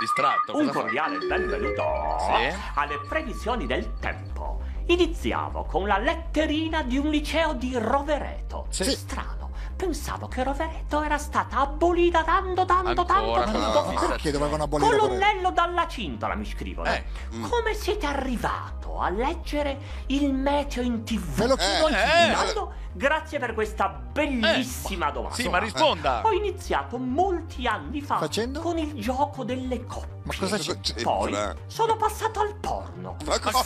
distratto. Un cordiale benvenuto Sì? alle previsioni del tempo. Iniziamo con la letterina di un liceo di Rovereto. Sì. Strano. Pensavo che Rovereto era stata abolita tanto, tanto, Ancora, tanto no. fa. Perché dovevano abolire? Colonnello dalla cintola mi scrivono. Eh. Come siete arrivato a leggere il meteo in tv? Ve lo chiedo Eh, eh. Grazie per questa bellissima domanda. Sì, ma risponda. Ho iniziato molti anni fa Facendo? con il gioco delle coppie. Ma cosa c'è? Poi sono passato al porno. Ma cosa?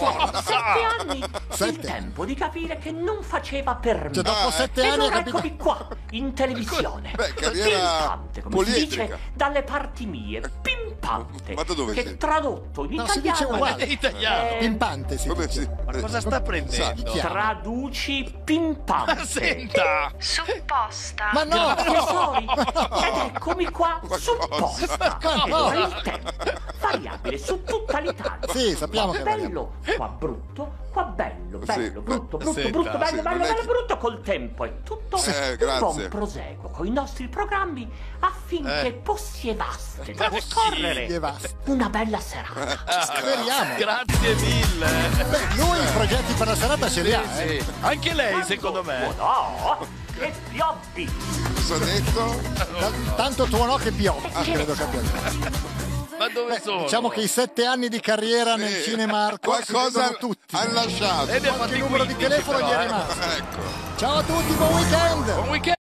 Sette anni, il Sette. tempo di capire che non faceva per me. Cioè, dopo Ah, sette Ed anni hai ora capito... eccomi qua, in televisione. Beh, carriera Pimpante, come si dice dalle parti mie. Pimpante. Ma da dove Che sei? tradotto in No, si italiano. dice uguale. Italiano. Eh, Pimpante si dice. si- Ma cosa sta prendendo? È? Traduci pimpante. Senta! Supposta. Ma no! Tesori. Ed eccomi qua supposta. Ma Ed no. ora il tempo. Variabile su tutta l'Italia. Sì, sappiamo qua che è bello, qua brutto, qua bello, bello, Sì, brutto, brutto, senta, brutto, bello, sì, bello, bello, che- brutto, col tempo è tutto Sì, un buon proseguo con i nostri programmi affinché Eh. possievaste trascorrere basta. una bella serata. Speriamo. Grazie mille. Beh, lui i progetti per la serata ce li ha, Sì, eh. sì. Anche lei, secondo Oh, me. no, che piobbi! Cosa ha detto? Ta- Tanto tuonò che piove. Eh, credo che abbia detto. Ma dove Beh, sono? diciamo che i sette anni di carriera nel cinema si Qualcosa tutti. hanno lasciato. E ha Qualche fatti numero di 15 telefono gli è eh. rimasto. Ecco. Ciao a tutti, buon weekend! Buon weekend.